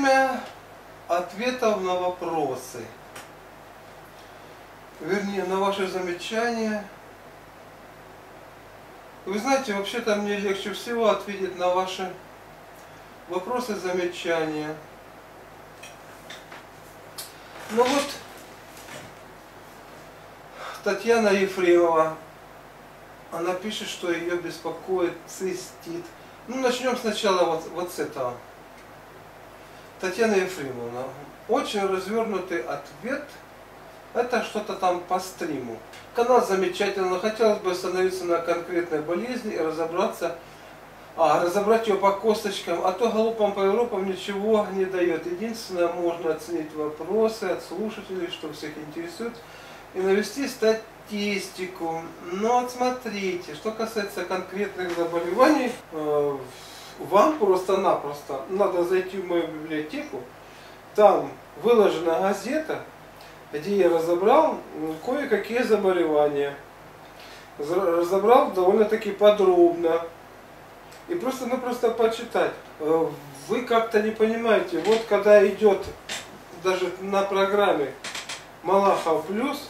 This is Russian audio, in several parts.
время ответов на вопросы. Вернее, на ваши замечания. Вы знаете, вообще-то мне легче всего ответить на ваши вопросы, замечания. Ну вот, Татьяна Ефремова, она пишет, что ее беспокоит цистит. Ну, начнем сначала вот, вот с этого. Татьяна Ефремовна, очень развернутый ответ. Это что-то там по стриму. Канал замечательный, но хотелось бы остановиться на конкретной болезни и разобраться, а, разобрать ее по косточкам, а то голубам по Европам ничего не дает. Единственное, можно оценить вопросы от слушателей, что всех интересует, и навести статистику. Но вот смотрите, что касается конкретных заболеваний, э, вам просто-напросто надо зайти в мою библиотеку, там выложена газета, где я разобрал кое-какие заболевания. Разобрал довольно-таки подробно. И просто-напросто почитать. Э, вы как-то не понимаете, вот когда идет даже на программе Малахов плюс,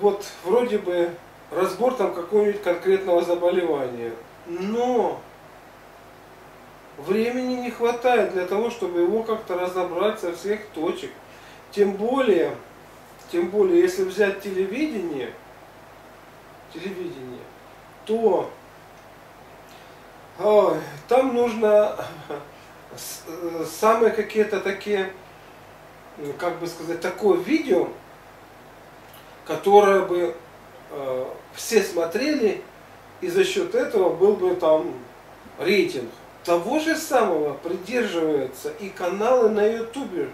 вот вроде бы разбор там какого-нибудь конкретного заболевания. Но времени не хватает для того, чтобы его как-то разобрать со всех точек. Тем более, тем более, если взять телевидение, телевидение, то ой, там нужно самые какие-то такие, как бы сказать, такое видео, которое бы э, все смотрели, и за счет этого был бы там рейтинг. Того же самого придерживаются и каналы на ютубе.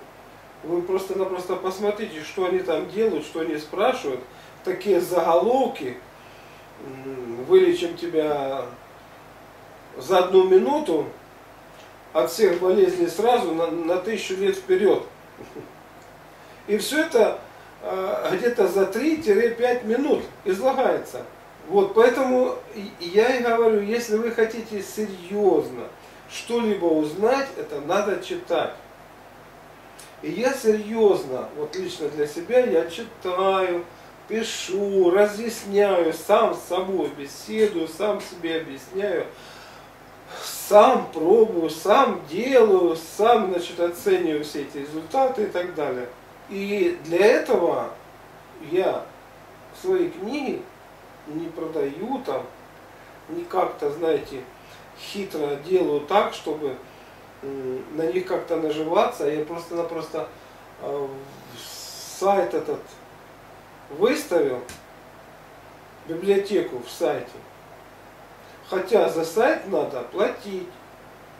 Вы просто-напросто посмотрите, что они там делают, что они спрашивают. Такие заголовки. Вылечим тебя за одну минуту от всех болезней сразу на, на тысячу лет вперед. И все это э, где-то за 3-5 минут излагается. Вот, поэтому я и говорю, если вы хотите серьезно что-либо узнать, это надо читать. И я серьезно, вот лично для себя, я читаю, пишу, разъясняю, сам с собой беседую, сам себе объясняю, сам пробую, сам делаю, сам значит, оцениваю все эти результаты и так далее. И для этого я свои книги не продаю там, не как-то, знаете, хитро делаю так, чтобы на них как-то наживаться. Я просто-напросто э, сайт этот выставил, библиотеку в сайте. Хотя за сайт надо платить.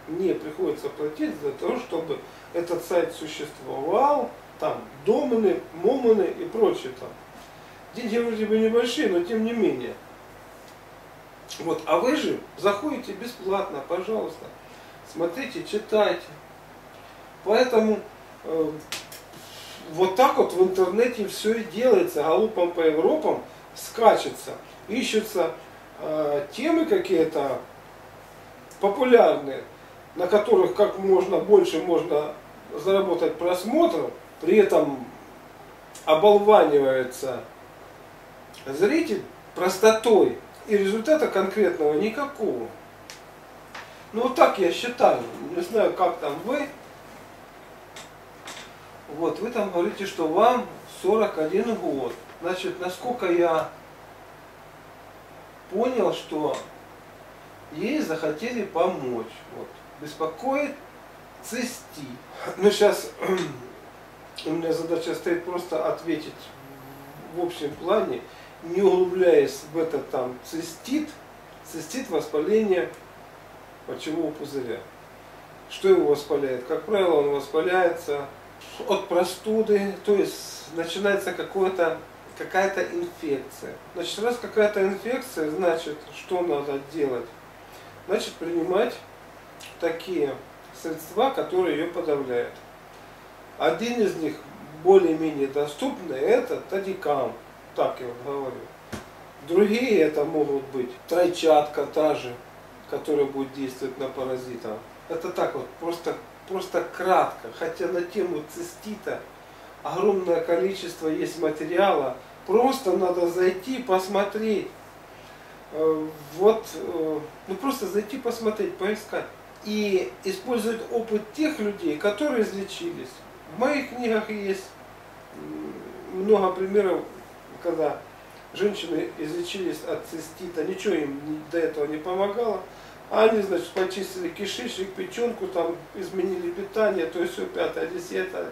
Мне приходится платить для того, чтобы этот сайт существовал, там домены, моманы и прочее там. Деньги вроде бы небольшие, но тем не менее. Вот, а вы же заходите бесплатно, пожалуйста. Смотрите, читайте. Поэтому э, вот так вот в интернете все и делается, голубом по Европам скачется, ищутся э, темы какие-то популярные, на которых как можно больше можно заработать просмотров, при этом оболванивается зритель простотой и результата конкретного никакого. Ну вот так я считаю. Не знаю, как там вы. Вот, вы там говорите, что вам 41 год. Значит, насколько я понял, что ей захотели помочь. Вот. Беспокоит цисти. Ну, сейчас у меня задача стоит просто ответить в общем плане не углубляясь в этот там цистит, цистит воспаление мочевого пузыря. Что его воспаляет? Как правило, он воспаляется от простуды, то есть начинается какое-то какая-то инфекция. Значит, раз какая-то инфекция, значит, что надо делать? Значит, принимать такие средства, которые ее подавляют. Один из них более-менее доступный, это тадикам так я вот говорю. Другие это могут быть тройчатка та же, которая будет действовать на паразита. Это так вот, просто просто кратко, хотя на тему цистита огромное количество есть материала, просто надо зайти, посмотреть. Э, вот, э, ну просто зайти посмотреть, поискать. И использовать опыт тех людей, которые излечились. В моих книгах есть много примеров, когда женщины излечились от цистита, ничего им до этого не помогало. А они, значит, почистили кишечник, печенку, там изменили питание, то есть все пятое, десятое.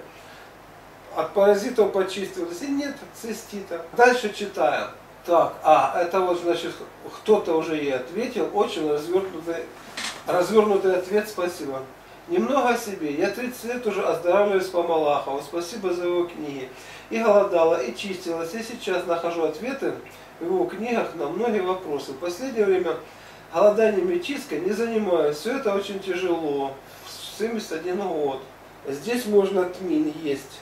От паразитов почистилось, и нет цистита. Дальше читаем. Так, а, это вот, значит, кто-то уже ей ответил, очень развернутый, развернутый ответ, спасибо. Немного о себе. Я 30 лет уже оздоравливаюсь по Малахову. Спасибо за его книги. И голодала, и чистилась. И сейчас нахожу ответы в его книгах на многие вопросы. В последнее время голоданием и чисткой не занимаюсь. Все это очень тяжело. 71 год. Здесь можно тмин есть.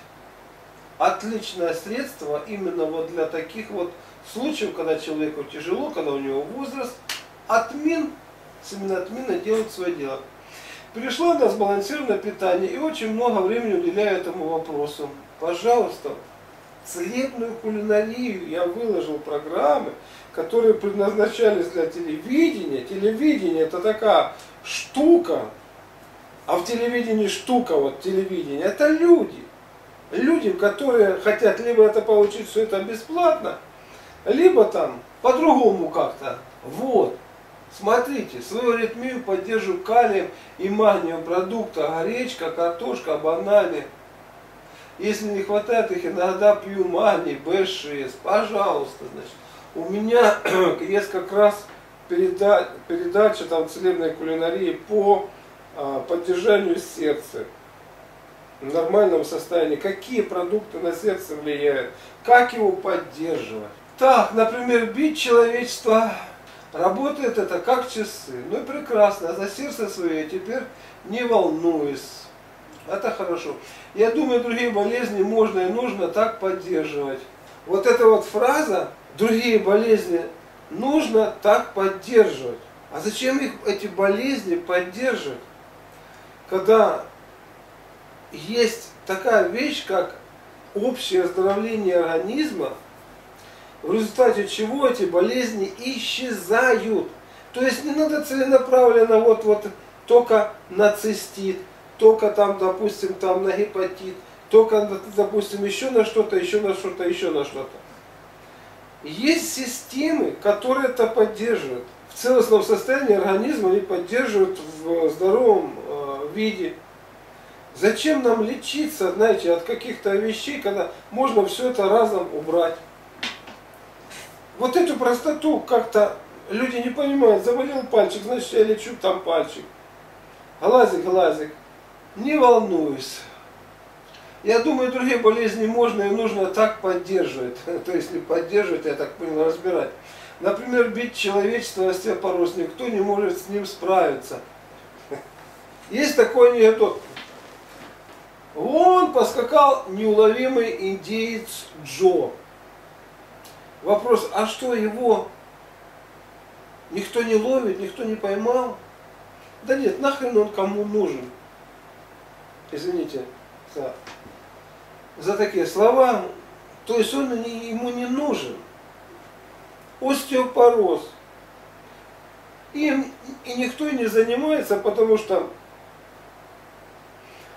Отличное средство именно вот для таких вот случаев, когда человеку тяжело, когда у него возраст. Отмин, семена тмина делают свое дело. Перешла на сбалансированное питание и очень много времени уделяю этому вопросу. Пожалуйста, целебную кулинарию я выложил программы, которые предназначались для телевидения. Телевидение это такая штука, а в телевидении штука, вот телевидение, это люди. Людям, которые хотят либо это получить все это бесплатно, либо там по-другому как-то. Вот. Смотрите, свою аритмию поддерживаю калием и магнием продукта, гречка, картошка, бананы. Если не хватает их, иногда пью магний, B6, пожалуйста, значит. У меня есть как раз переда передача там целебной кулинарии по а, поддержанию сердца в нормальном состоянии, какие продукты на сердце влияют, как его поддерживать. Так, например, бить человечество Работает это как часы. Ну и прекрасно, за сердце свое теперь не волнуюсь. Это хорошо. Я думаю, другие болезни можно и нужно так поддерживать. Вот эта вот фраза, другие болезни нужно так поддерживать. А зачем их, эти болезни поддерживать? Когда есть такая вещь, как общее оздоровление организма, в результате чего эти болезни исчезают. То есть не надо целенаправленно вот, вот только на цистит, только там, допустим, там на гепатит, только, допустим, еще на что-то, еще на что-то, еще на что-то. Есть системы, которые это поддерживают. В целостном состоянии организма они поддерживают в здоровом э, виде. Зачем нам лечиться, знаете, от каких-то вещей, когда можно все это разом убрать? Вот эту простоту как-то люди не понимают. Заболел пальчик, значит я лечу там пальчик. Глазик, глазик. Не волнуюсь. Я думаю, другие болезни можно и нужно так поддерживать. То есть не поддерживать, я так понял, разбирать. Например, бить человечество остеопороз, никто не может с ним справиться. Есть такой анекдот. Вон поскакал неуловимый индеец Джо. Вопрос, а что его никто не ловит, никто не поймал? Да нет, нахрен он кому нужен? Извините за, за такие слова. То есть он не, ему не нужен. Остеопороз. Им и никто не занимается, потому что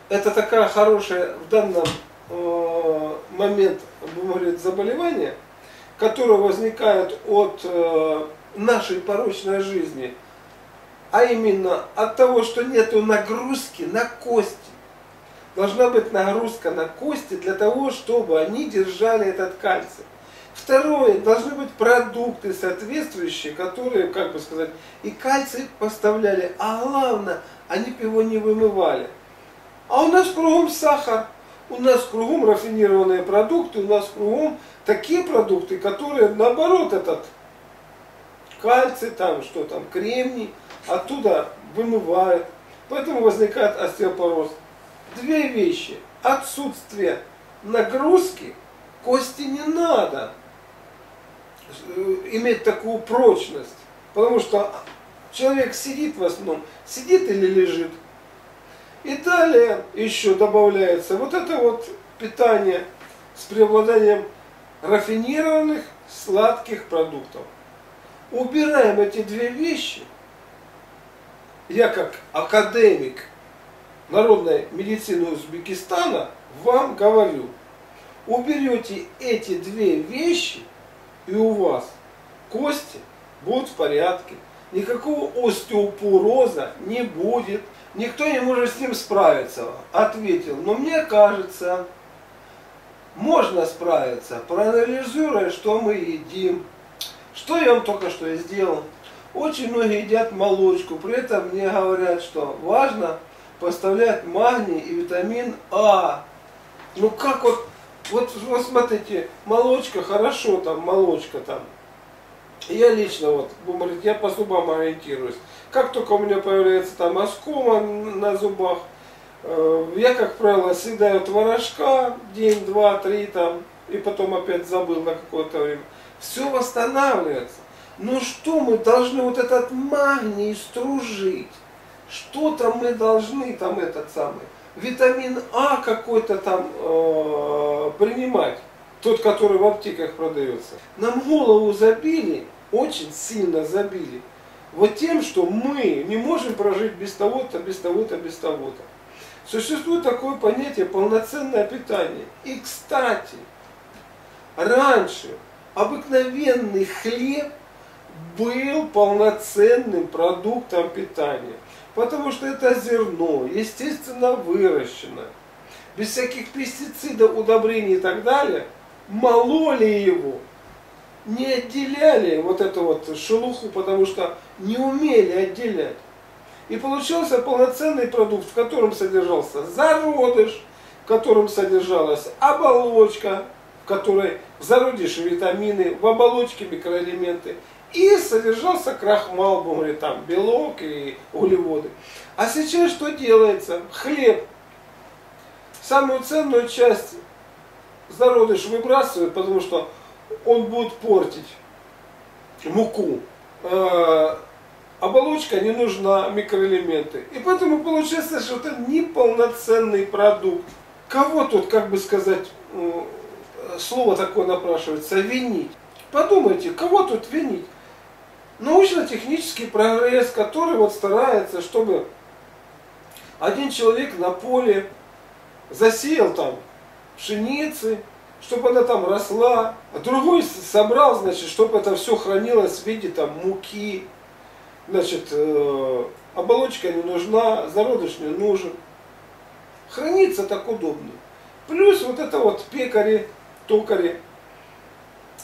это такая хорошая в данном э, момент, будем говорить, заболевание – которые возникают от э, нашей порочной жизни, а именно от того, что нет нагрузки на кости. Должна быть нагрузка на кости для того, чтобы они держали этот кальций. Второе, должны быть продукты соответствующие, которые, как бы сказать, и кальций поставляли, а главное, они его не вымывали. А у нас кругом сахар, у нас кругом рафинированные продукты, у нас кругом такие продукты, которые наоборот этот кальций, там что там, кремний, оттуда вымывают. Поэтому возникает остеопороз. Две вещи. Отсутствие нагрузки, кости не надо э, иметь такую прочность. Потому что человек сидит в основном, сидит или лежит. И далее еще добавляется вот это вот питание с преобладанием рафинированных сладких продуктов. Убираем эти две вещи. Я как академик народной медицины Узбекистана вам говорю, уберете эти две вещи, и у вас кости будут в порядке, никакого остеопороза не будет, никто не может с ним справиться. Ответил, но мне кажется, можно справиться, проанализируя, что мы едим. Что я вам только что сделал. Очень многие едят молочку, при этом мне говорят, что важно поставлять магний и витамин А. Ну как вот, вот, вот смотрите, молочка, хорошо там, молочка там. Я лично вот, я по зубам ориентируюсь. Как только у меня появляется там оскома на зубах, я, как правило, съедаю творожка день, два, три там, и потом опять забыл на какое-то время. Все восстанавливается. Но что мы должны вот этот магний стружить? Что-то мы должны там этот самый витамин А какой-то там э, принимать, тот, который в аптеках продается. Нам голову забили, очень сильно забили, вот тем, что мы не можем прожить без того-то, без того-то, без того-то. Существует такое понятие полноценное питание. И, кстати, раньше обыкновенный хлеб был полноценным продуктом питания. Потому что это зерно, естественно выращено, без всяких пестицидов, удобрений и так далее, мололи его, не отделяли вот эту вот шелуху, потому что не умели отделять. И получился полноценный продукт, в котором содержался зародыш, в котором содержалась оболочка, в которой в зародыше витамины, в оболочке микроэлементы – и содержался крахмал, говорит, там белок и углеводы. А сейчас что делается? Хлеб. Самую ценную часть зародыш выбрасывают, потому что он будет портить муку. Оболочка не нужна, микроэлементы. И поэтому получается, что это неполноценный продукт. Кого тут, как бы сказать, слово такое напрашивается, винить? Подумайте, кого тут винить? научно-технический прогресс, который вот старается, чтобы один человек на поле засеял там пшеницы, чтобы она там росла, а другой собрал, значит, чтобы это все хранилось в виде там муки, значит, э, оболочка не нужна, зародыш не нужен. Хранится так удобно. Плюс вот это вот пекари, токари,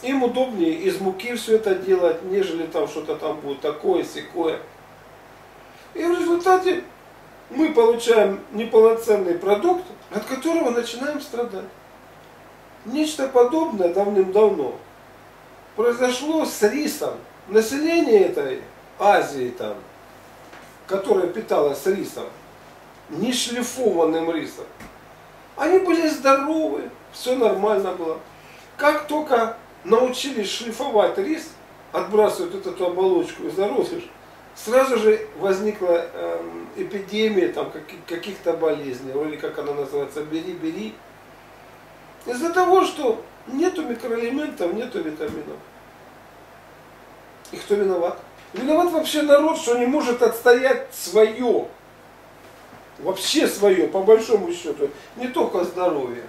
им удобнее из муки все это делать, нежели там что-то там будет такое, секое. И в результате мы получаем неполноценный продукт, от которого начинаем страдать. Нечто подобное давным-давно произошло с рисом. Население этой Азии там, которое питалось рисом, не шлифованным рисом, они были здоровы, все нормально было. Как только научились шлифовать рис, отбрасывать вот эту оболочку и зародыш, сразу же возникла э, эпидемия там, каких-то болезней, или как она называется, бери-бери. Из-за того, что нету микроэлементов, нету витаминов. И кто виноват? Виноват вообще народ, что не может отстоять свое. Вообще свое, по большому счету. Не только здоровье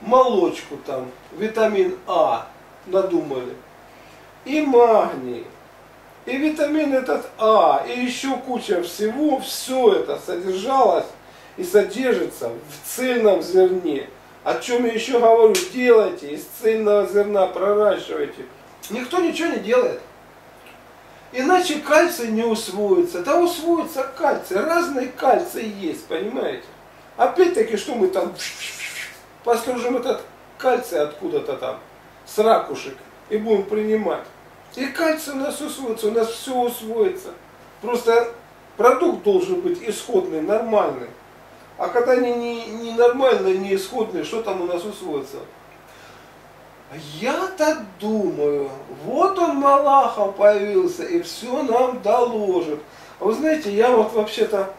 молочку там, витамин А надумали, и магний, и витамин этот А, и еще куча всего, все это содержалось и содержится в цельном зерне. О чем я еще говорю, делайте, из цельного зерна проращивайте. Никто ничего не делает. Иначе кальций не усвоится. Да усвоится кальций. Разные кальции есть, понимаете? Опять-таки, что мы там послужим этот кальций откуда-то там, с ракушек, и будем принимать. И кальций у нас усвоится, у нас все усвоится. Просто продукт должен быть исходный, нормальный. А когда они не, не нормальные, не исходные, что там у нас усвоится? Я-то думаю, вот он Малахов появился и все нам доложит. А вы знаете, я вот вообще-то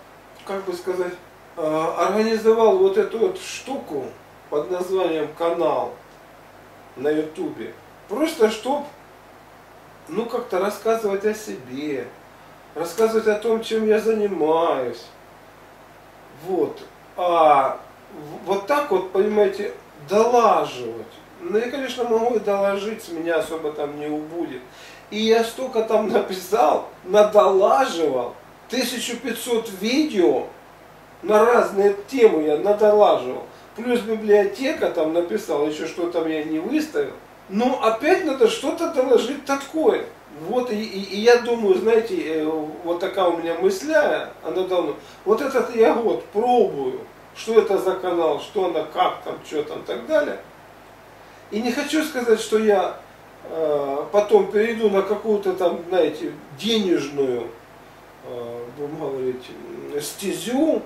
как бы сказать, э, организовал вот эту вот штуку под названием канал на ютубе. Просто чтоб, ну как-то рассказывать о себе, рассказывать о том, чем я занимаюсь. Вот. А вот так вот, понимаете, долаживать. Ну, я, конечно, могу и доложить, меня особо там не убудет. И я столько там написал, надолаживал, 1500 видео на разные темы я надолаживал. Плюс библиотека там написал, еще что там я не выставил. Но опять надо что-то доложить такое. Вот и, и, и я думаю, знаете, э, вот такая у меня мысля, она давно. Вот этот я год пробую, что это за канал, что она, как там, что там, так далее. И не хочу сказать, что я э, потом перейду на какую-то там, знаете, денежную, э, будем говорить, стезю,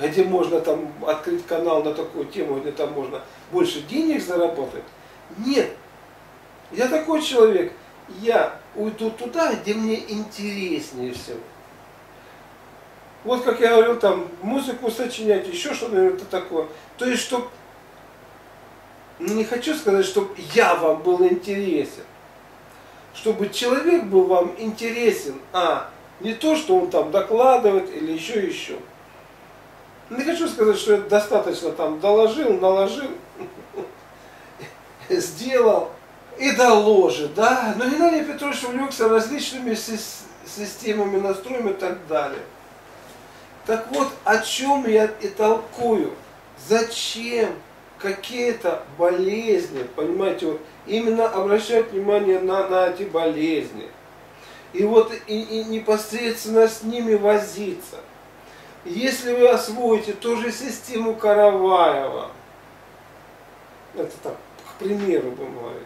где можно там открыть канал на такую тему, где там можно больше денег заработать. Нет. Я такой человек, я уйду туда, где мне интереснее всего. Вот как я говорил, там музыку сочинять, еще что-то такое. То есть, чтобы ну, не хочу сказать, чтобы я вам был интересен. Чтобы человек был вам интересен, а не то, что он там докладывает или еще еще. Не хочу сказать, что это достаточно там доложил, наложил, сделал и доложит, да. Но Геннадий Петрович увлекся различными системами, настроем и так далее. Так вот, о чем я и толкую. Зачем какие-то болезни, понимаете, вот именно обращать внимание на, на эти болезни. И вот и, и непосредственно с ними возиться. Если вы освоите ту же систему Караваева, это так, к примеру будем говорить,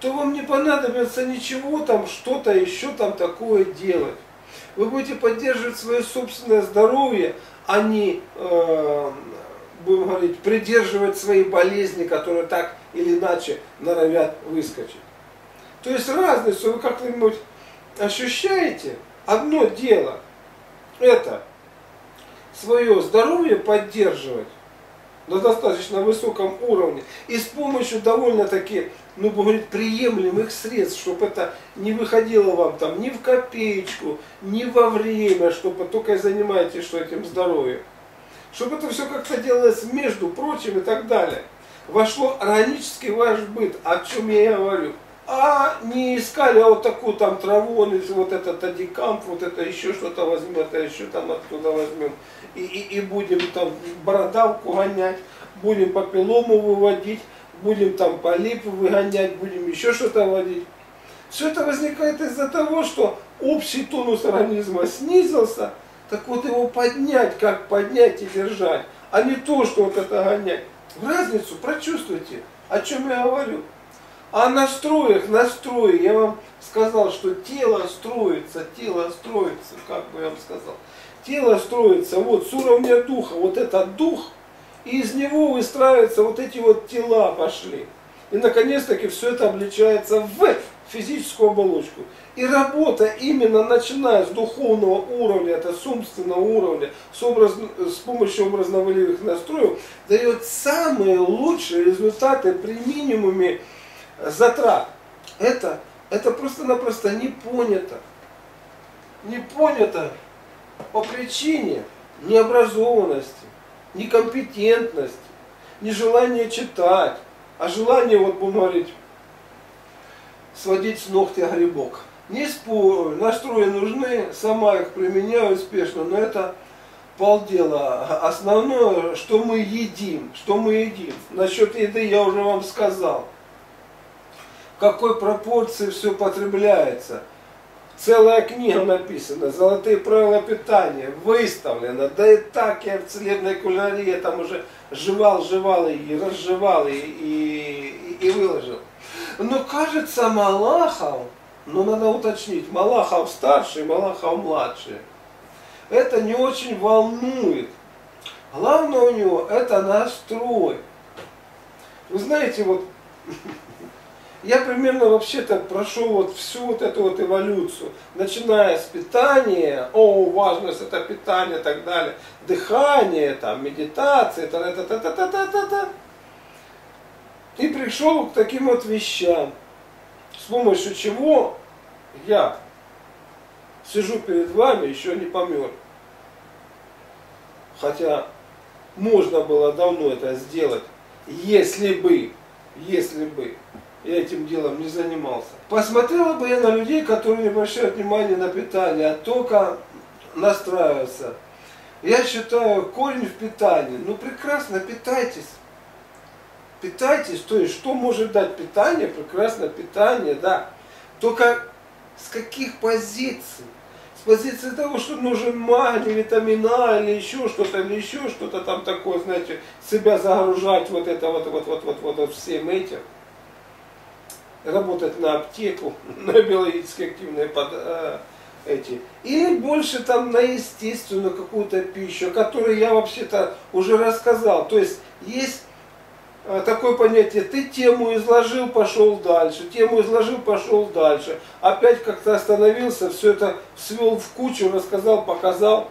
то вам не понадобится ничего там, что-то еще там такое делать. Вы будете поддерживать свое собственное здоровье, а не э, будем говорить, придерживать свои болезни, которые так или иначе норовят выскочить. То есть разницу вы как-нибудь ощущаете? Одно дело – это свое здоровье поддерживать на достаточно высоком уровне и с помощью довольно-таки, ну, говорить, приемлемых средств, чтобы это не выходило вам там ни в копеечку, ни во время, чтобы только занимаетесь что этим здоровьем чтобы это все как-то делалось между прочим и так далее. Вошло органический ваш быт, о чем я и говорю. А не искали а вот такую там траву, вот этот адикамп, вот это еще что-то возьмем, это еще там оттуда возьмем. И, и, и будем там бородавку гонять, будем по пилому выводить, будем там полипы выгонять, будем еще что-то водить. Все это возникает из-за того, что общий тонус организма снизился, так вот его поднять, как поднять и держать, а не то, что вот это гонять. Разницу прочувствуйте, о чем я говорю. А настроях, настрое, я вам сказал, что тело строится, тело строится, как бы я вам сказал. Тело строится вот с уровня духа, вот этот дух, и из него выстраиваются вот эти вот тела пошли. И наконец-таки все это обличается в физическую оболочку. И работа именно начиная с духовного уровня, это с умственного уровня, с, образ, с помощью образно-волевых настроев, дает самые лучшие результаты при минимуме затрат. Это, это просто-напросто не понято. Не понято по причине необразованности, некомпетентности, нежелания читать, а желание, вот будем говорить, сводить с ногтя грибок. Не спорю, настрои нужны, сама их применяю успешно, но это полдела. Основное, что мы едим, что мы едим. Насчет еды я уже вам сказал. В какой пропорции все потребляется. Целая книга написана, золотые правила питания, выставлена. Да и так я в целебной кулинарии там уже жевал, жевал и разжевал и, и, и выложил. Но кажется, Малахов но надо уточнить, Малахов старший, Малахов младший. Это не очень волнует. Главное у него это настрой. Вы знаете, вот Я примерно вообще-то прошел вот всю вот эту вот эволюцию, начиная с питания, о, важность это питание и так далее, дыхание, там, медитация, та та та та та та та та И пришел к таким вот вещам, с помощью чего я сижу перед вами, еще не помер. Хотя можно было давно это сделать, если бы, если бы я этим делом не занимался. Посмотрела бы я на людей, которые не обращают внимания на питание, а только настраиваются. Я считаю, корень в питании. Ну прекрасно, питайтесь. Питайтесь, то есть что может дать питание? Прекрасное питание, да. Только с каких позиций? С позиции того, что нужен магний, витамин А или еще что-то, или еще что-то там такое, знаете, себя загружать вот это вот, вот, вот, вот, вот, вот всем этим работать на аптеку, на биологически активные под, э, эти. Или больше там на естественную какую-то пищу, о которой я вообще-то уже рассказал. То есть есть такое понятие, ты тему изложил, пошел дальше, тему изложил, пошел дальше. Опять как-то остановился, все это свел в кучу, рассказал, показал,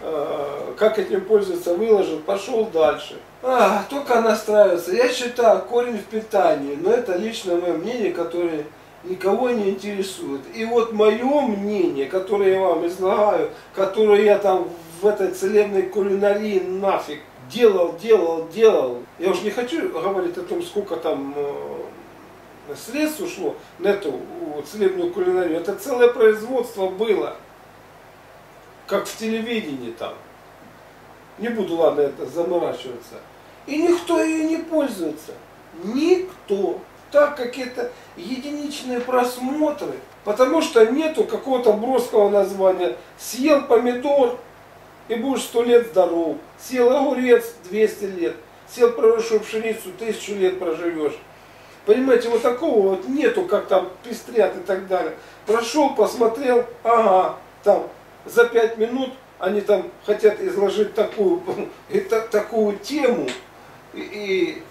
э, как этим пользоваться, выложил, пошел дальше. А, только настраиваться. Я считаю, корень в питании, но это лично мое мнение, которое никого не интересует. И вот мое мнение, которое я вам излагаю, которое я там в этой целебной кулинарии нафиг делал, делал, делал. Я уже не хочу говорить о том, сколько там э, средств ушло на эту целебную кулинарию. Это целое производство было. Как в телевидении там. Не буду, ладно, это заморачиваться. И никто ее не пользуется. Никто. Так как это единичные просмотры. Потому что нету какого-то броского названия. Съел помидор и будешь сто лет здоров. Съел огурец 200 лет. Съел проросшую пшеницу, тысячу лет проживешь. Понимаете, вот такого вот нету, как там пестрят и так далее. Прошел, посмотрел, ага, там за пять минут они там хотят изложить такую, такую тему, и, и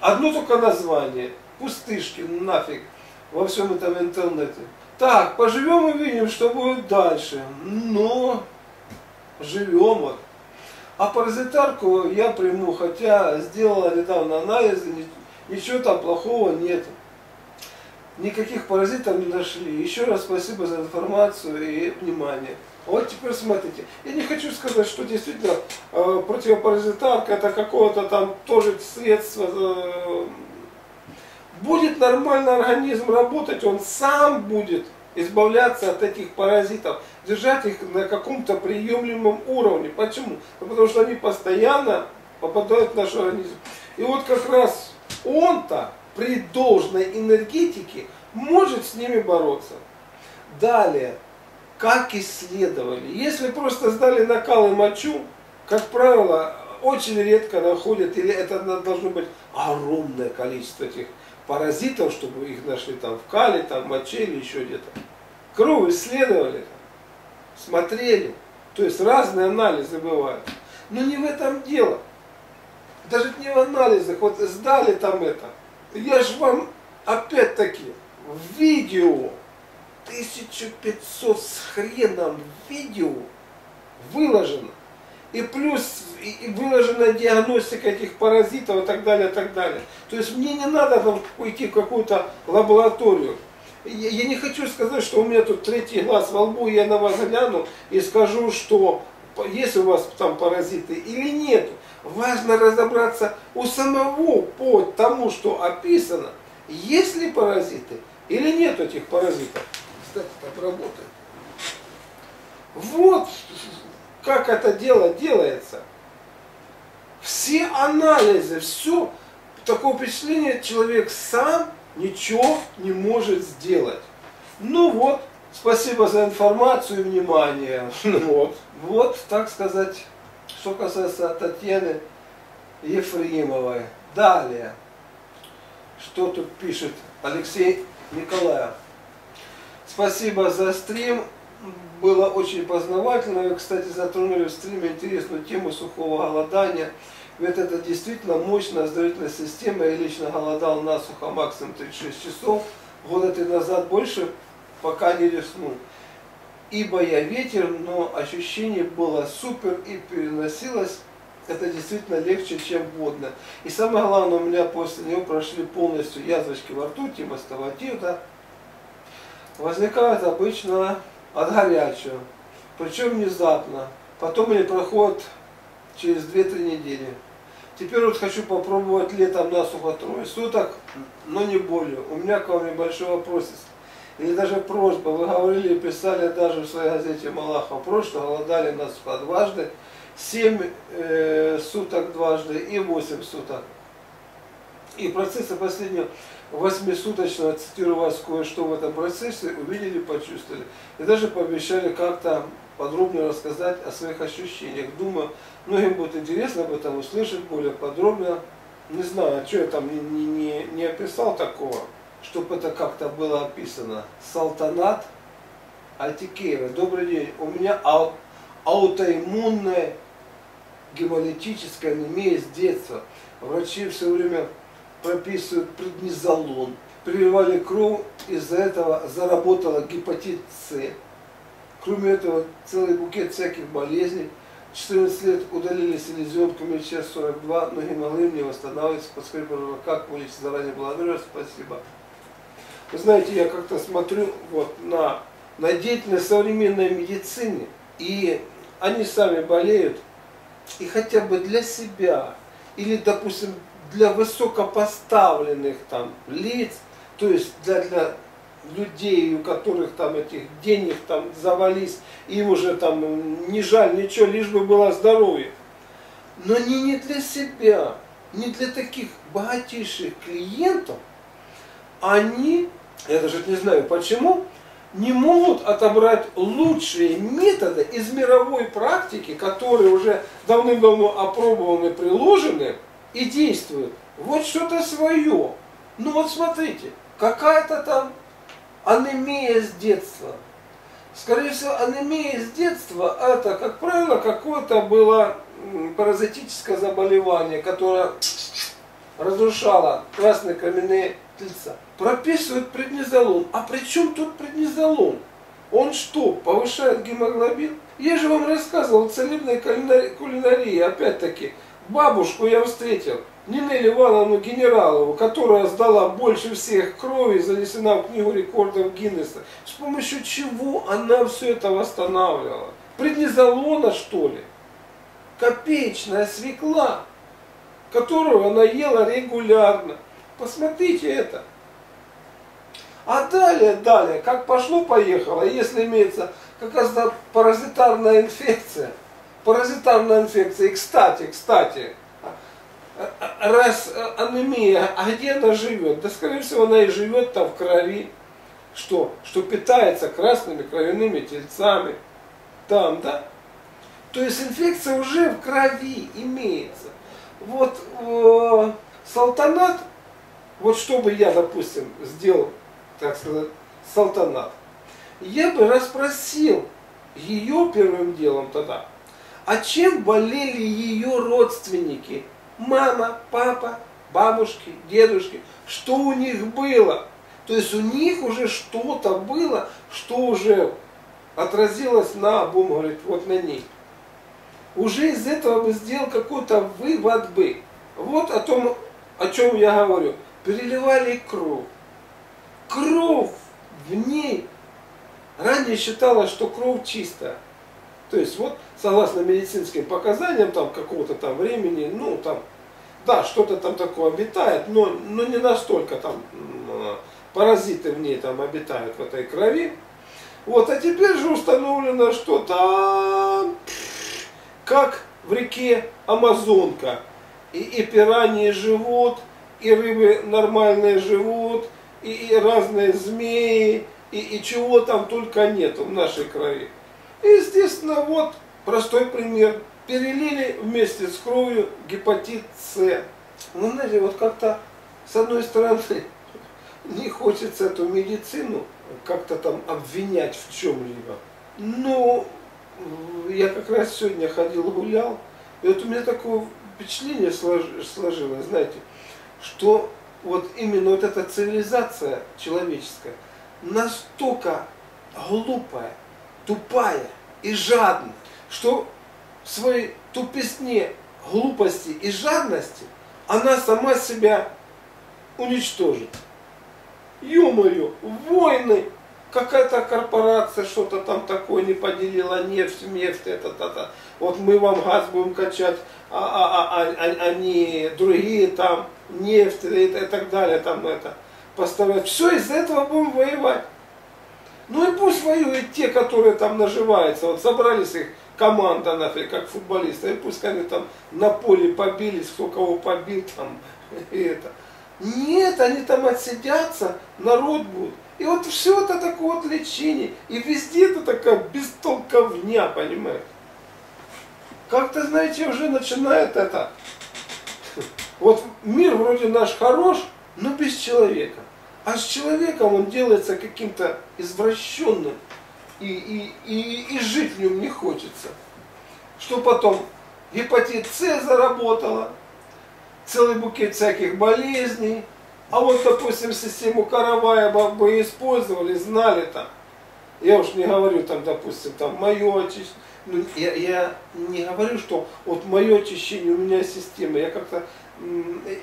одно только название, пустышки, нафиг, во всем этом интернете. Так, поживем и видим, что будет дальше. Но живем. А паразитарку я приму, хотя сделала недавно анализы, ничего там плохого нет. Никаких паразитов не нашли. Еще раз спасибо за информацию и внимание. Вот теперь смотрите. Я не хочу сказать, что действительно э, противопаразитарка это какого-то там тоже средство. Э, будет нормально организм работать, он сам будет избавляться от этих паразитов, держать их на каком-то приемлемом уровне. Почему? Ну, потому что они постоянно попадают в наш организм. И вот как раз он-то при должной энергетике может с ними бороться. Далее, как исследовали. Если просто сдали накал и мочу, как правило, очень редко находят, или это должно быть огромное количество этих паразитов, чтобы их нашли там в кале, там моче или еще где-то. Кровь исследовали, смотрели. То есть разные анализы бывают. Но не в этом дело. Даже не в анализах. Вот сдали там это. Я же вам опять-таки в видео 1500 с хреном видео выложено. И плюс и выложена диагностика этих паразитов и так далее, и так далее. То есть мне не надо там уйти в какую-то лабораторию. Я, я не хочу сказать, что у меня тут третий глаз во лбу, я на вас гляну и скажу, что есть у вас там паразиты или нет. Важно разобраться у самого по тому, что описано, есть ли паразиты или нет этих паразитов кстати, так работает. Вот как это дело делается. Все анализы, все, такое впечатление, человек сам ничего не может сделать. Ну вот, спасибо за информацию и внимание. Вот, вот, так сказать, что касается Татьяны Ефремовой. Далее, что тут пишет Алексей Николаев. Спасибо за стрим. Было очень познавательно. Вы, кстати, затронули в стриме интересную тему сухого голодания. Ведь это действительно мощная оздоровительная система. Я лично голодал насухо максимум 36 часов. Года три назад больше, пока не рискнул. Ибо я ветер, но ощущение было супер и переносилось это действительно легче, чем водно. И самое главное, у меня после него прошли полностью язвочки во рту, типа стоматита. Возникает обычно от горячего, причем внезапно. Потом они проходят через 2-3 недели. Теперь вот хочу попробовать летом насухо трое суток, но не более. У меня к вам небольшой вопрос Или даже просьба. Вы говорили и писали даже в своей газете Малахов про, что голодали насухо дважды. 7 э, суток дважды и 8 суток. И в процессе последнего восьмисуточного, цитирую вас кое-что в этом процессе, увидели, почувствовали. И даже пообещали как-то подробно рассказать о своих ощущениях. Думаю, многим будет интересно об этом услышать более подробно. Не знаю, что я там не, не, не, не описал такого, чтобы это как-то было описано. Салтанат Альтикеева. Добрый день. У меня аутоиммунная гемолитическая анемия с детства. Врачи все время прописывают преднизолон. Прививали кровь, из-за этого заработала гепатит С. Кроме этого, целый букет всяких болезней. 14 лет удалили селезенку МЧС-42, но гемоглобин не восстанавливается. Подскажите, пожалуйста, как вылечить заранее благодарю, спасибо. Вы знаете, я как-то смотрю вот на, на деятельность современной медицины, и они сами болеют, и хотя бы для себя, или, допустим, для высокопоставленных там лиц, то есть для, для людей, у которых там этих денег там завались, им уже там не жаль ничего, лишь бы было здоровье. Но не, не для себя, не для таких богатейших клиентов, они, я даже не знаю почему, не могут отобрать лучшие методы из мировой практики, которые уже давным-давно опробованы, приложены и действуют. Вот что-то свое. Ну вот смотрите, какая-то там анемия с детства. Скорее всего, анемия с детства это, как правило, какое-то было паразитическое заболевание, которое разрушало красные каменные тельца прописывают преднизолон. А при чем тут преднизолон? Он что, повышает гемоглобин? Я же вам рассказывал целебной кулинарии, опять-таки. Бабушку я встретил, Нинель Ивановну Генералову, которая сдала больше всех крови, занесена в книгу рекордов Гиннесса. С помощью чего она все это восстанавливала? Преднизолона, что ли? Копеечная свекла, которую она ела регулярно. Посмотрите это. А далее, далее, как пошло-поехало, если имеется какая-то паразитарная инфекция, паразитарная инфекция, и кстати, кстати, раз анемия, а где она живет? Да, скорее всего, она и живет там в крови. Что? Что питается красными кровяными тельцами. Там, да? То есть инфекция уже в крови имеется. Вот э, салтанат, вот что бы я, допустим, сделал так сказать, салтанат. Я бы расспросил ее первым делом тогда, а чем болели ее родственники? Мама, папа, бабушки, дедушки, что у них было? То есть у них уже что-то было, что уже отразилось на, будем говорить, вот на ней. Уже из этого бы сделал какой-то вывод бы. Вот о том, о чем я говорю. Переливали кровь кровь в ней. Ранее считалось, что кровь чистая. То есть вот, согласно медицинским показаниям там какого-то там времени, ну там, да, что-то там такое обитает, но, но не настолько там паразиты в ней там обитают в этой крови. Вот, а теперь же установлено, что там, как в реке Амазонка, и, и пираньи живут, и рыбы нормальные живут, и, и разные змеи, и, и чего там только нет в нашей крови. И, естественно, вот простой пример. Перелили вместе с кровью гепатит С. Ну, знаете, вот как-то, с одной стороны, не хочется эту медицину как-то там обвинять в чем-либо. Но я как раз сегодня ходил гулял, и вот у меня такое впечатление сложилось, знаете, что вот именно вот эта цивилизация человеческая настолько глупая, тупая и жадная, что в своей тупесне, глупости и жадности она сама себя уничтожит. Ё-моё, войны, какая-то корпорация что-то там такое не поделила, нефть, нефть, это, это, это. Вот мы вам газ будем качать, а, а, а, а, а, а не другие там нефть и, и так далее, там это поставлять. Все, из-за этого будем воевать. Ну и пусть воюют те, которые там наживаются. Вот собрались их команда нафиг, как футболисты, и пусть они там на поле побились, кто кого побил там, и это. Нет, они там отсидятся, народ будет. И вот все это такое вот лечение. И везде это такая бестолковня, понимаете. Как-то, знаете, уже начинает это. Вот мир вроде наш хорош, но без человека. А с человеком он делается каким-то извращенным. И, и, и, и жить в нем не хочется. Что потом гепатит С заработала, целый букет всяких болезней. А вот, допустим, систему Каравая бы использовали, знали там. Я уж не говорю там, допустим, там мое очищение. Ну, я, я не говорю, что вот мое очищение, у меня система. Я как-то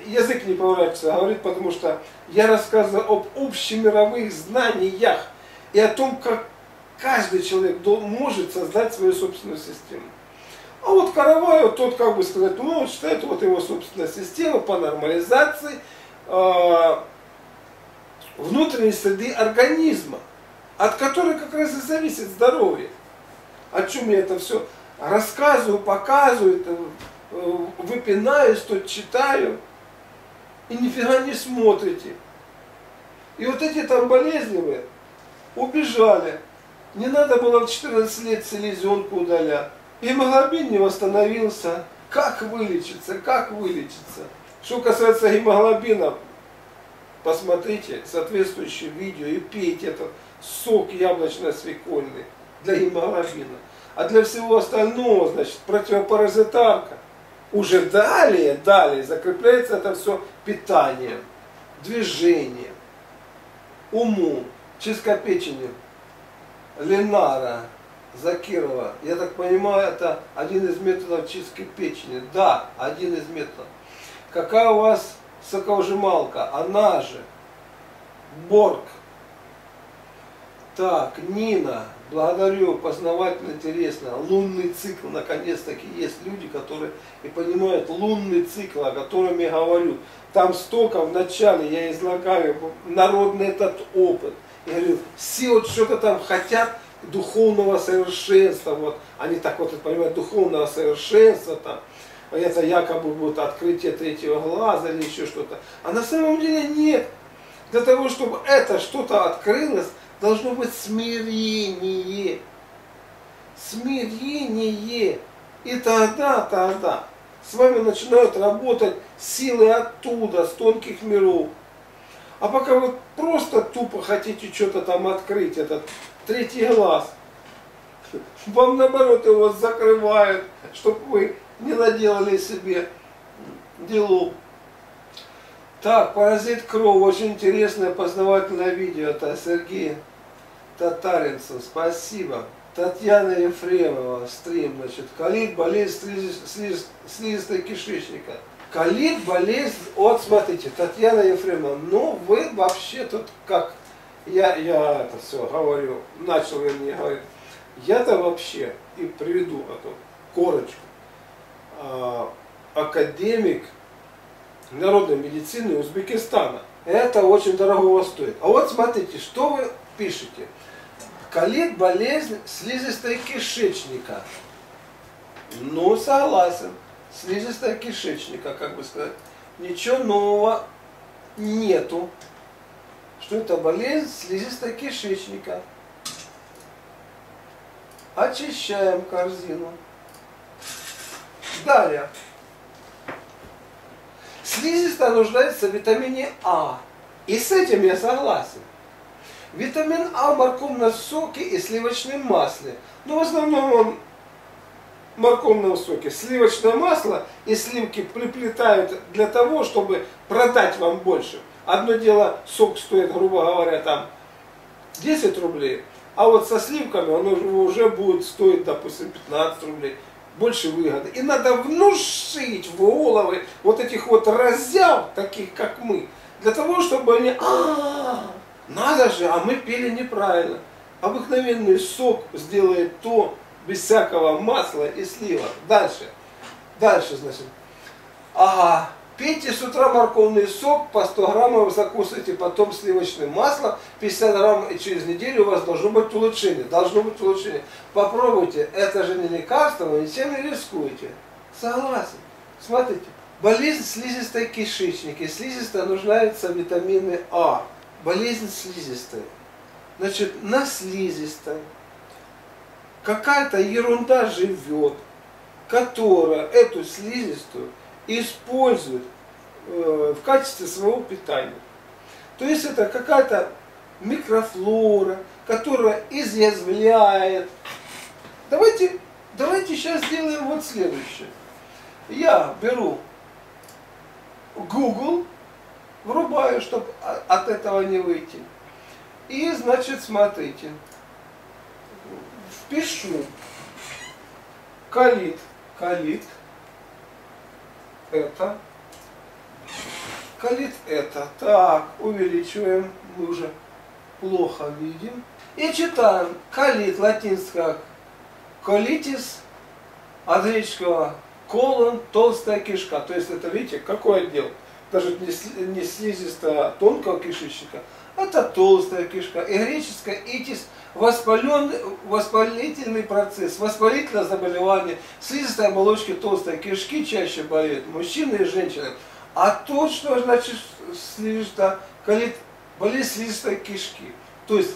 язык не поворачивается говорить, потому что я рассказываю об общемировых знаниях и о том, как каждый человек может создать свою собственную систему. А вот Караваев, тот, как бы сказать, ну, он считает, вот его собственная система по нормализации э, внутренней среды организма, от которой как раз и зависит здоровье. О чем я это все рассказываю, показываю, выпинаюсь, тут читаю, и нифига не смотрите. И вот эти там болезненные убежали. Не надо было в 14 лет селезенку удалять. Гемоглобин не восстановился. Как вылечиться? Как вылечиться? Что касается гемоглобина, посмотрите соответствующее видео и пейте этот сок яблочно-свекольный для гемоглобина. А для всего остального, значит, противопаразитарка. Уже далее, далее закрепляется это все питанием, движением, умом, чистка печени, Ленара, Закирова. Я так понимаю, это один из методов чистки печени. Да, один из методов. Какая у вас соковыжималка? Она же. Борг. Так, Нина, благодарю, познавательно, интересно. Лунный цикл, наконец-таки, есть люди, которые и понимают лунный цикл, о котором я говорю. Там столько в начале я излагаю народный этот опыт. Я говорю, все вот что-то там хотят, духовного совершенства, вот, они так вот понимают, духовного совершенства, там, это якобы будет открытие третьего глаза или еще что-то. А на самом деле нет. Для того, чтобы это что-то открылось, должно быть смирение. Смирение. И тогда, тогда с вами начинают работать силы оттуда, с тонких миров. А пока вы просто тупо хотите что-то там открыть, этот третий глаз. Вам наоборот его закрывают, чтобы вы не наделали себе делу. Так, паразит кров, очень интересное познавательное видео. Это Сергей Татаринцев, спасибо. Татьяна Ефремова, стрим, значит, колит болезнь слиз, слизистой кишечника. Колит болезнь, вот смотрите, Татьяна Ефремова, ну вы вообще тут как я, я это все говорю, начал я мне говорить, я-то вообще, и приведу эту корочку, а, академик народной медицины Узбекистана. Это очень дорого стоит. А вот смотрите, что вы пишете. Колит болезнь слизистой кишечника. Ну, согласен. Слизистая кишечника, как бы сказать. Ничего нового нету что это болезнь слизистой кишечника. Очищаем корзину. Далее. Слизистая нуждается в витамине А. И с этим я согласен. Витамин А в морковном соке и сливочном масле. Но в основном он морковном соке сливочное масло и сливки приплетают для того, чтобы продать вам больше. Одно дело, сок стоит, грубо говоря, там 10 рублей, а вот со сливками оно уже будет стоить, допустим, 15 рублей. Больше выгоды. И надо внушить в головы вот этих вот разяв, таких как мы, для того, чтобы они, а, надо же, а мы пили неправильно. Обыкновенный сок сделает то, без всякого масла и сливок. Дальше. Дальше, значит. Ага, пейте с утра морковный сок, по 100 граммов закусывайте потом сливочным маслом, 50 грамм, и через неделю у вас должно быть улучшение. Должно быть улучшение. Попробуйте, это же не лекарство, вы ничем не рискуете. Согласен. Смотрите, болезнь слизистой кишечника. Слизистая нуждается в витамине А. Болезнь слизистой. Значит, на слизистой какая-то ерунда живет, которая эту слизистую использует э, в качестве своего питания. То есть это какая-то микрофлора, которая изъязвляет. Давайте, давайте сейчас сделаем вот следующее. Я беру Google, врубаю, чтобы от этого не выйти. И, значит, смотрите пишу калит, калит, это, калит это. Так, увеличиваем, мы уже плохо видим. И читаем калит, латинское колитис, от греческого колон, толстая кишка. То есть это, видите, какой отдел? Даже не, не слизистая тонкого кишечника, это толстая кишка. И греческое итис – воспалительный процесс, воспалительное заболевание, слизистой оболочки толстой кишки чаще болеют мужчины и женщины. А то, что значит слизистая, болезнь слизистой кишки. То есть,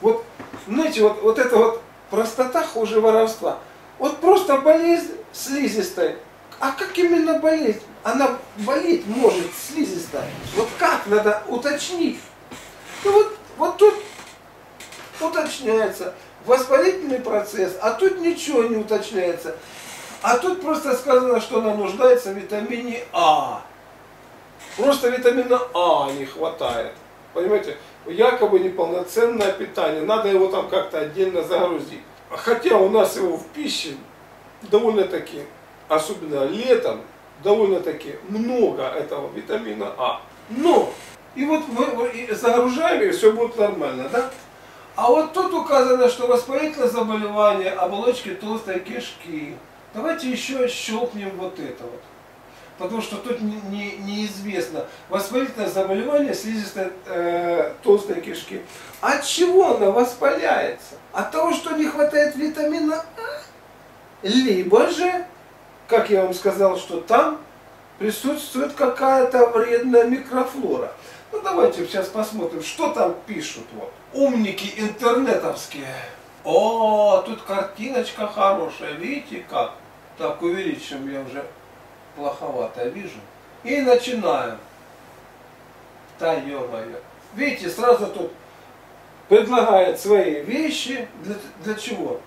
вот, знаете, вот, вот эта вот простота хуже воровства. Вот просто болезнь слизистой. А как именно болеть? Она болеть может слизистая. Вот как надо уточнить. Ну вот, вот тут уточняется воспалительный процесс, а тут ничего не уточняется. А тут просто сказано, что она нуждается в витамине А. Просто витамина А не хватает. Понимаете? Якобы неполноценное питание. Надо его там как-то отдельно загрузить. Хотя у нас его в пище довольно-таки, особенно летом, довольно-таки много этого витамина А. Но, и вот мы загружаем, и все будет нормально, да? А вот тут указано, что воспалительное заболевание оболочки толстой кишки. Давайте еще щелкнем вот это вот. Потому что тут не, не, неизвестно. Воспалительное заболевание слизистой э, толстой кишки. От чего она воспаляется? От того, что не хватает витамина А? Либо же, как я вам сказал, что там присутствует какая-то вредная микрофлора. Ну давайте сейчас посмотрим, что там пишут. Вот. Умники интернетовские. О, тут картиночка хорошая, видите как? Так увеличим, я уже плоховато вижу. И начинаем. Да ё Видите, сразу тут предлагает свои вещи. Для, для чего?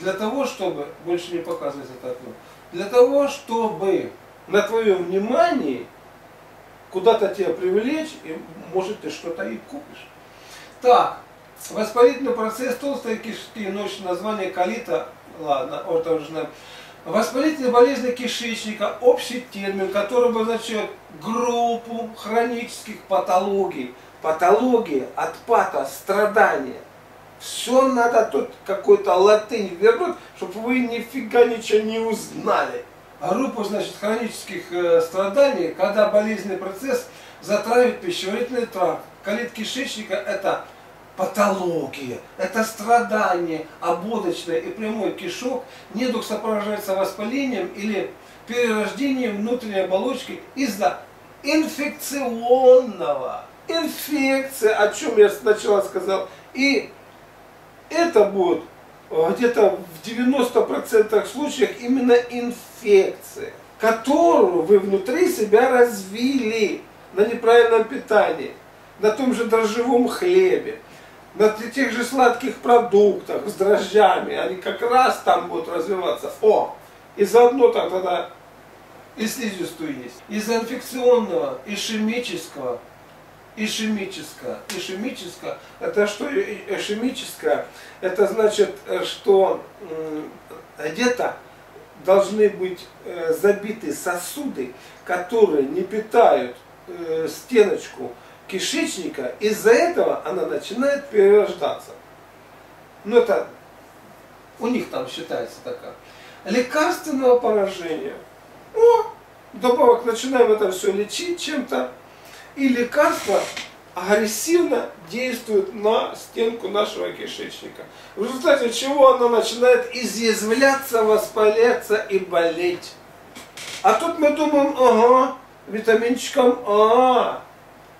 Для того, чтобы, больше не показывать это окно, для того, чтобы на твоем внимании куда-то тебя привлечь, и может ты что-то и купишь. Так, воспалительный процесс толстой кишки, ночь название колита, ладно, знаем. Воспалительные болезни кишечника – общий термин, который обозначает группу хронических патологий. Патологии от пата, страдания. Все надо тут какой-то латынь вернуть, чтобы вы нифига ничего не узнали группу значит, хронических э, страданий, когда болезненный процесс затрагивает пищеварительный тракт. Колит кишечника – это патология, это страдание ободочное и прямой кишок. Недуг сопровождается воспалением или перерождением внутренней оболочки из-за инфекционного. Инфекция, о чем я сначала сказал. И это будет Э, где-то в 90% случаях именно инфекция, которую вы внутри себя развили на неправильном питании, на том же дрожжевом хлебе, на тех же сладких продуктах с дрожжами, они как раз там будут развиваться. О, и заодно тогда и слизистую есть. Из инфекционного, ишемического, ишемическое. Ишемическое, это что ишемическое? Это значит, что где-то должны быть э, забиты сосуды, которые не питают э, стеночку кишечника, из-за этого она начинает перерождаться. Ну это у них там считается такая. Лекарственного поражения. О, добавок начинаем это все лечить чем-то. И лекарство агрессивно действует на стенку нашего кишечника. В результате чего оно начинает изъязвляться, воспаляться и болеть. А тут мы думаем, ага, витаминчиком А.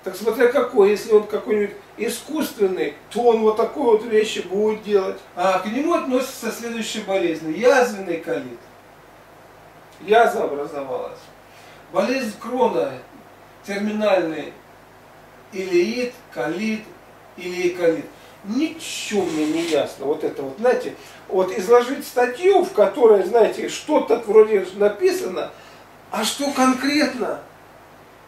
Так смотря какой, если он какой-нибудь искусственный, то он вот такой вот вещи будет делать. А к нему относятся следующие болезни. Язвенный колит. Язва образовалась. Болезнь крона, терминальный илиит, колит, или колит. Ничего мне не ясно. Вот это вот, знаете, вот изложить статью, в которой, знаете, что-то вроде написано, а что конкретно?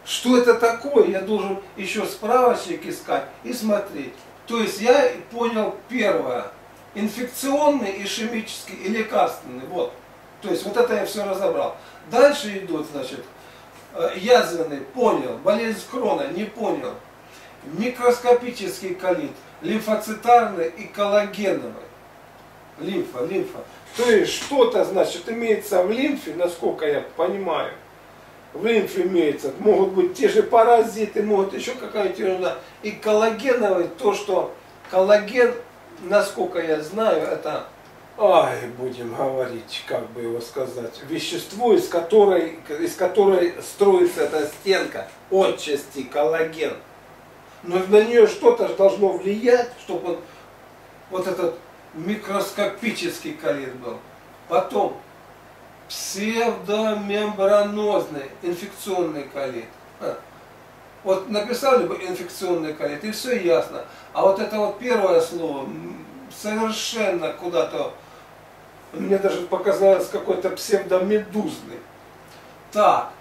Что это такое? Я должен еще справочник искать и смотреть. То есть я понял первое. Инфекционный, ишемический и лекарственный. Вот. То есть вот это я все разобрал. Дальше идут, значит, язвенный, понял. Болезнь крона, не понял. Микроскопический колит, лимфоцитарный и коллагеновый. Лимфа, лимфа. То есть что-то, значит, имеется в лимфе, насколько я понимаю. В лимфе имеется. Могут быть те же паразиты, могут еще какая-нибудь ерунда. И коллагеновый, то, что коллаген, насколько я знаю, это ай, будем говорить, как бы его сказать, вещество, из которой, из которой строится эта стенка, отчасти коллаген. Но на нее что-то должно влиять, чтобы он, вот этот микроскопический колит был. Потом псевдомембранозный инфекционный колит. Вот написали бы инфекционный колит, и все ясно. А вот это вот первое слово совершенно куда-то мне даже показалось какой-то псевдомедузный. Так,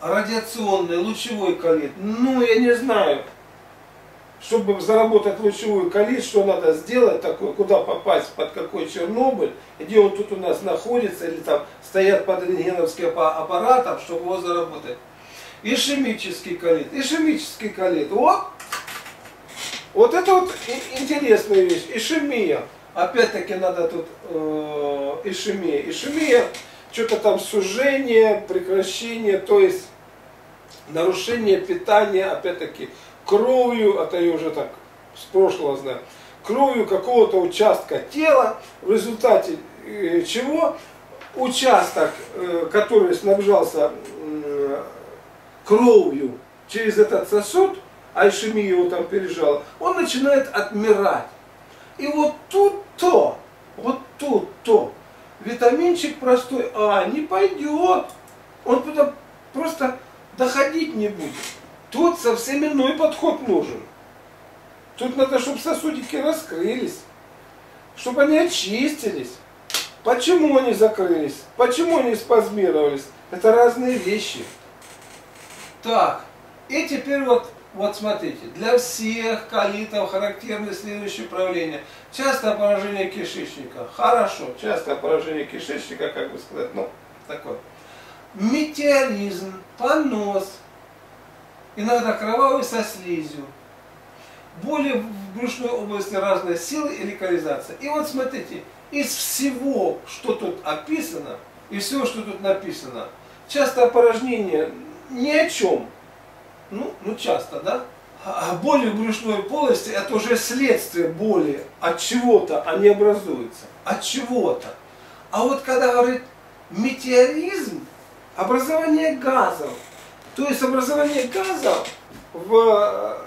радиационный, лучевой калит. Ну, я не знаю. Чтобы заработать лучевой калит, что надо сделать такое, куда попасть, под какой Чернобыль, где он тут у нас находится, или там стоят под рентгеновским аппаратом, чтобы его заработать. Ишемический калит. Ишемический калит. Вот. Вот это вот интересная вещь. Ишемия. Опять-таки надо тут э, ишемия. Ишемия, что-то там сужение, прекращение, то есть нарушение питания, опять-таки, кровью, это я уже так с прошлого знаю, кровью какого-то участка тела, в результате э, чего участок, э, который снабжался э, кровью через этот сосуд, а ишемия его там пережала, он начинает отмирать. И вот тут-то, вот тут-то, витаминчик простой А не пойдет. Он просто доходить не будет. Тут совсем иной подход нужен. Тут надо, чтобы сосудики раскрылись, чтобы они очистились. Почему они закрылись? Почему они спазмировались? Это разные вещи. Так, и теперь вот вот смотрите, для всех колитов характерны следующие проявления. Частое поражение кишечника. Хорошо, частое поражение кишечника, как бы сказать, ну, такое. Метеоризм, понос, иногда кровавый со слизью. Боли в брюшной области разные силы и локализация. И вот смотрите, из всего, что тут описано, и всего, что тут написано, частое опорожнение ни о чем ну, ну часто, да? А, а боли в брюшной полости это уже следствие боли от чего-то, они образуются. От чего-то. А вот когда говорит метеоризм, образование газов, то есть образование газов в э,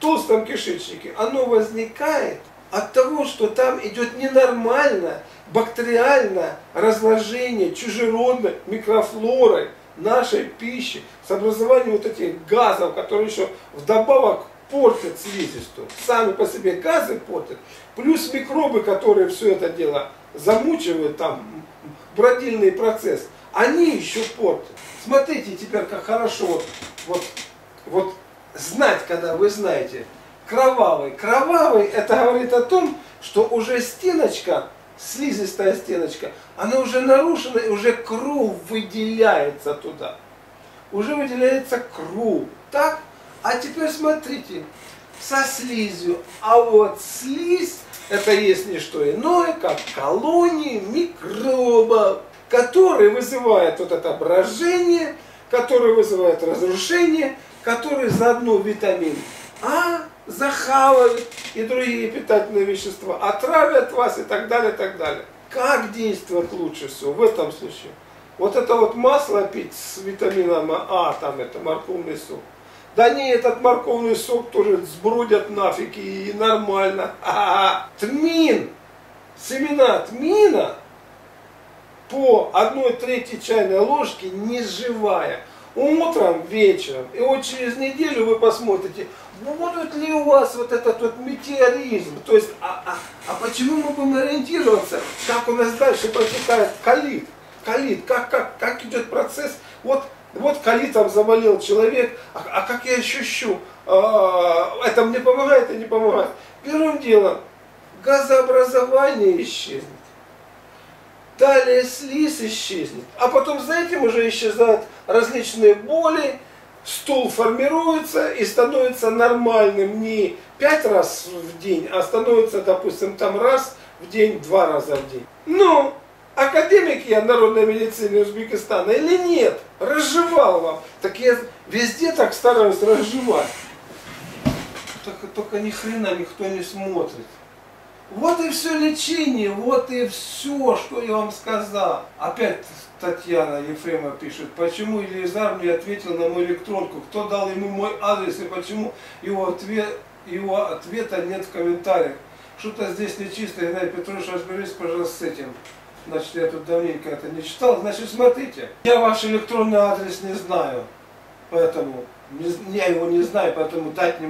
толстом кишечнике, оно возникает от того, что там идет ненормальное бактериальное разложение чужеродной микрофлорой, нашей пищи, с образованием вот этих газов, которые еще вдобавок портят слизистую. Сами по себе газы портят. Плюс микробы, которые все это дело замучивают, там, бродильный процесс, они еще портят. Смотрите теперь, как хорошо вот, вот, вот знать, когда вы знаете, кровавый. Кровавый, это говорит о том, что уже стеночка, слизистая стеночка, она уже нарушена, и уже кровь выделяется туда. Уже выделяется кровь. Так? А теперь смотрите, со слизью. А вот слизь, это есть не что иное, как колонии микробов, которые вызывают вот это брожение, которые вызывают разрушение, которые заодно витамин А захавают и другие питательные вещества, отравят вас и так далее, и так далее. Как действовать лучше всего в этом случае? Вот это вот масло пить с витамином А, там это морковный сок. Да не, этот морковный сок тоже сбродят нафиг и нормально. А, тмин, семена тмина по одной трети чайной ложки не живая утром, вечером. И вот через неделю вы посмотрите, будут ли у вас вот этот вот метеоризм. То есть, а, а, а почему мы будем ориентироваться, как у нас дальше протекает калит? Калит, как, как, как идет процесс? Вот, вот калитом заболел человек, а, а как я ощущу? А, это мне помогает и не помогает? Первым делом, газообразование исчезнет. Далее слиз исчезнет. А потом, знаете, уже исчезают различные боли, стул формируется и становится нормальным не пять раз в день, а становится, допустим, там раз в день, два раза в день. Ну, академик я народной медицины Узбекистана или нет? Разжевал вам. Так я везде так стараюсь разжевать. Только, только ни хрена никто не смотрит. Вот и все лечение, вот и все, что я вам сказал. Опять Татьяна Ефрема пишет, почему Елизар мне ответил на мою электронку, кто дал ему мой адрес и почему его, ответ, его ответа нет в комментариях. Что-то здесь нечисто, Геннадий Петрович, разберись, пожалуйста, с этим. Значит, я тут давненько это не читал. Значит, смотрите, я ваш электронный адрес не знаю, поэтому я его не знаю, поэтому дать не,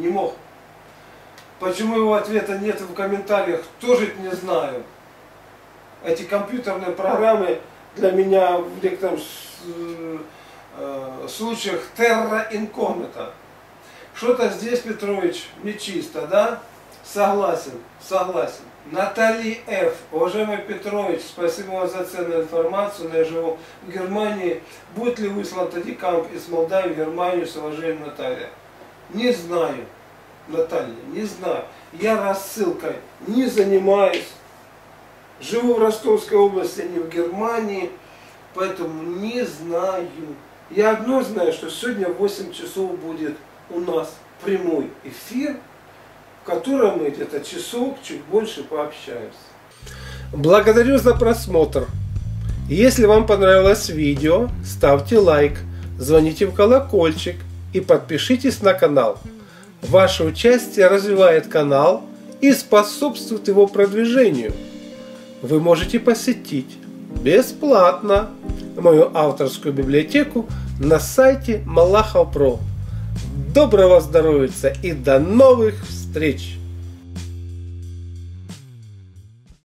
не мог. Почему его ответа нет в комментариях, тоже не знаю. Эти компьютерные программы для меня в некоторых э, случаях терра инкогнита. Что-то здесь, Петрович, нечисто, да? Согласен, согласен. Натали Ф. Уважаемый Петрович, спасибо вам за ценную информацию. Я живу в Германии. Будет ли выслан Тадикамп из Молдавии в Германию с уважением Наталья? Не знаю. Наталья, не знаю. Я рассылкой не занимаюсь. Живу в Ростовской области, а не в Германии, поэтому не знаю. Я одно знаю, что сегодня в 8 часов будет у нас прямой эфир, в котором мы где-то часов чуть больше пообщаемся. Благодарю за просмотр. Если вам понравилось видео, ставьте лайк, звоните в колокольчик и подпишитесь на канал. Ваше участие развивает канал и способствует его продвижению. Вы можете посетить бесплатно мою авторскую библиотеку на сайте Малахов Про. Доброго здоровья и до новых встреч!